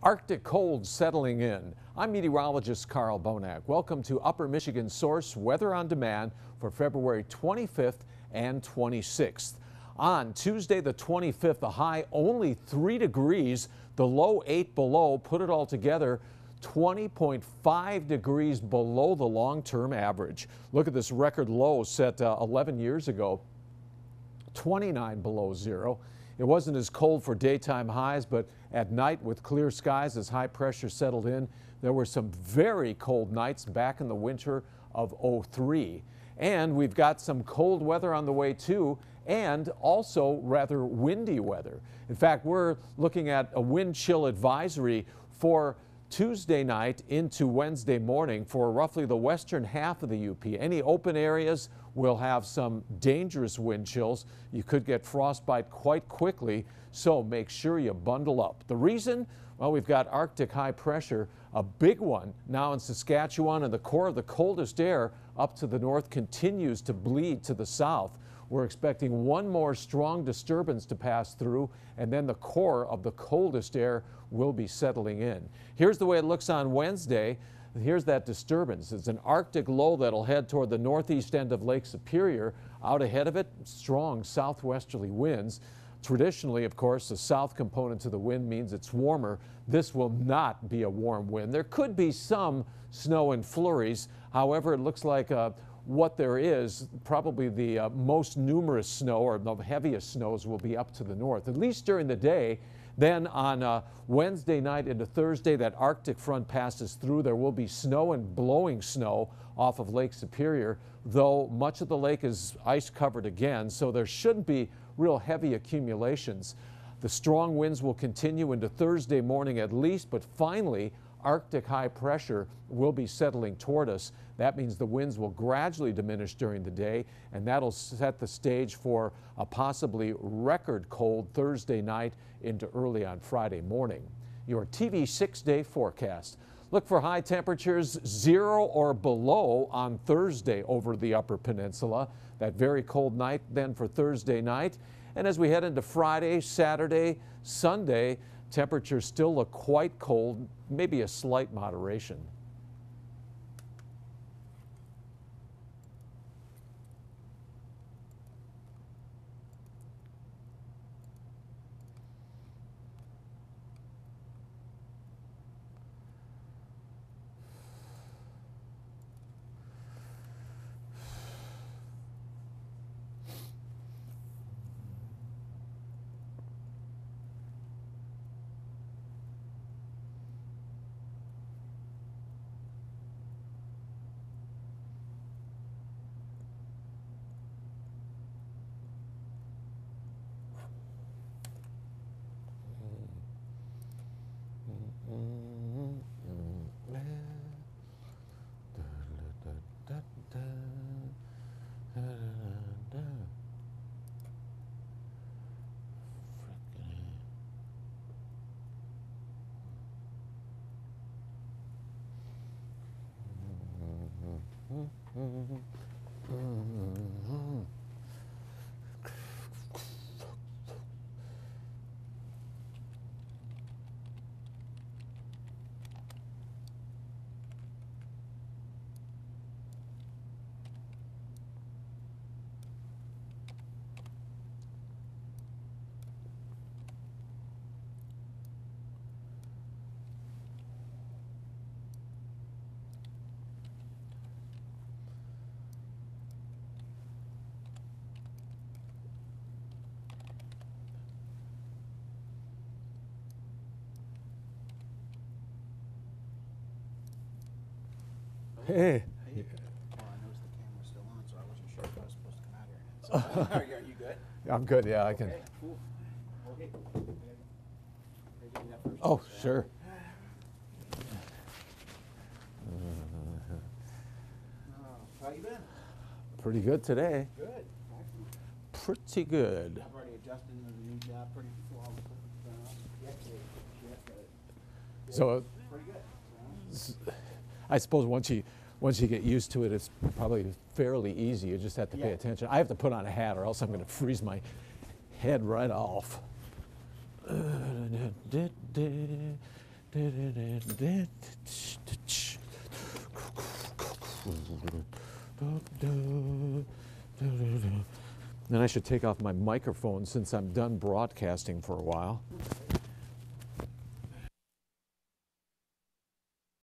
Arctic cold settling in. I'm meteorologist Karl Bohnak. Welcome to Upper Michigan Source Weather on Demand for February 25th and 26th. On Tuesday, the 25th, the high only 3 degrees, the low 8 below. Put it all together, 20.5 degrees below the long term average. Look at this record low set uh, 11 years ago, 29 below zero. It wasn't as cold for daytime highs, but at night with clear skies as high pressure settled in, there were some very cold nights back in the winter of 03. And we've got some cold weather on the way too, and also rather windy weather. In fact, we're looking at a wind chill advisory for Tuesday night into Wednesday morning for roughly the western half of the UP. Any open areas will have some dangerous wind chills. You could get frostbite quite quickly, so make sure you bundle up. The reason? Well, we've got Arctic high pressure, a big one now in Saskatchewan, and the core of the coldest air up to the north continues to bleed to the south. We're expecting one more strong disturbance to pass through, and then the core of the coldest air will be settling in. Here's the way it looks on Wednesday. Here's that disturbance. It's an Arctic low that'll head toward the northeast end of Lake Superior. Out ahead of it, strong southwesterly winds. Traditionally, of course, the south component to the wind means it's warmer. This will not be a warm wind. There could be some snow and flurries. However, it looks like uh, what there is, probably the uh, most numerous snow or the heaviest snows will be up to the north, at least during the day. Then on uh, Wednesday night into Thursday, that Arctic front passes through. There will be snow and blowing snow off of Lake Superior, though much of the lake is ice covered again, so there shouldn't be real heavy accumulations. The strong winds will continue into Thursday morning at least, but finally, Arctic high pressure will be settling toward us. That means the winds will gradually diminish during the day, and that'll set the stage for a possibly record cold Thursday night into early on Friday morning. Your TV six day forecast. Look for high temperatures zero or below on Thursday over the Upper Peninsula. That very cold night then for Thursday night. And as we head into Friday, Saturday, Sunday, temperatures still look quite cold, maybe a slight moderation. Mm-hmm. Hey. Well, I noticed the camera's still on, so I wasn't sure if I was supposed to come out here. So, are you, are you good? I'm good, yeah, I can. Okay, cool. Okay. Can I do that first? Oh, sure. Oh, How you been? Pretty good today. Good. Excellent. Pretty good. I've already adjusted into the new job pretty well. uh, Yesterday, yesterday. So uh, Pretty good. so. I suppose once you once you get used to it, it's probably fairly easy. You just have to yeah. pay attention. I have to put on a hat, or else I'm going to freeze my head right off. Then I should take off my microphone since I'm done broadcasting for a while.